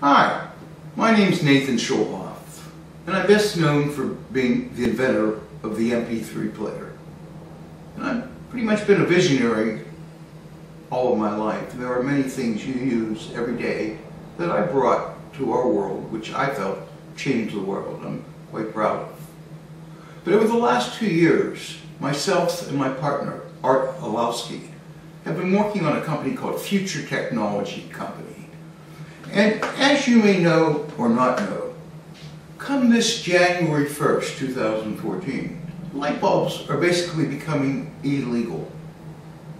Hi, my name's Nathan Schulhof, and I'm best known for being the inventor of the MP3 player. And I've pretty much been a visionary all of my life. There are many things you use every day that I brought to our world, which I felt changed the world. I'm quite proud of. But over the last two years, myself and my partner, Art Olowski, have been working on a company called Future Technology Company. And as you may know or not know, come this January 1st, 2014, light bulbs are basically becoming illegal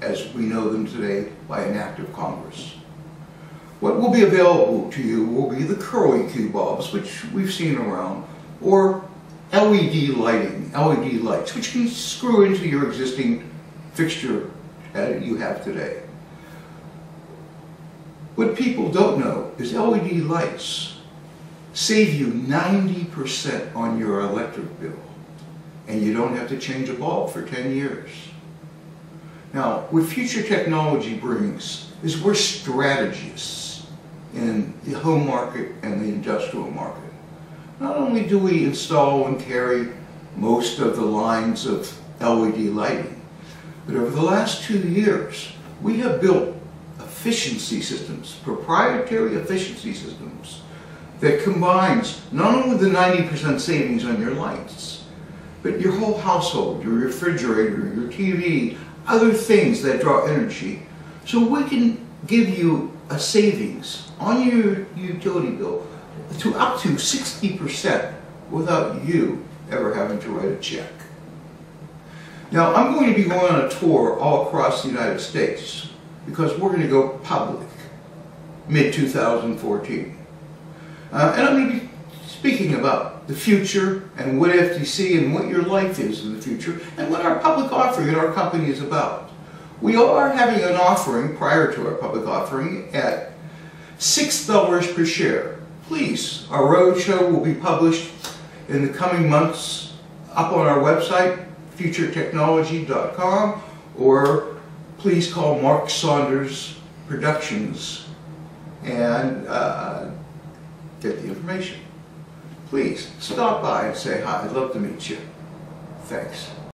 as we know them today by an act of Congress. What will be available to you will be the curly Q bulbs, which we've seen around, or LED lighting, LED lights, which can screw into your existing fixture that you have today. What people don't know is LED lights save you 90% on your electric bill, and you don't have to change a bulb for 10 years. Now, what future technology brings is we're strategists in the home market and the industrial market. Not only do we install and carry most of the lines of LED lighting, but over the last two years, we have built efficiency systems, proprietary efficiency systems, that combines not only the 90% savings on your lights, but your whole household, your refrigerator, your TV, other things that draw energy. So we can give you a savings on your utility bill to up to 60% without you ever having to write a check. Now, I'm going to be going on a tour all across the United States because we're going to go public mid-2014. Uh, and I'm going to be speaking about the future and what FTC and what your life is in the future and what our public offering and our company is about. We are having an offering prior to our public offering at $6 per share. Please, our roadshow will be published in the coming months up on our website, futuretechnology.com, or please call Mark Sonder Productions and uh, get the information. Please stop by and say hi. I'd love to meet you. Thanks.